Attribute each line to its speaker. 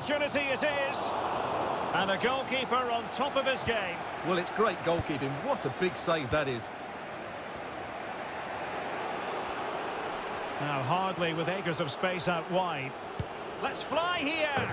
Speaker 1: opportunity it is. And a goalkeeper on top of his game.
Speaker 2: Well, it's great goalkeeping. What a big save that is.
Speaker 1: Now hardly with acres of space out wide. Let's fly here.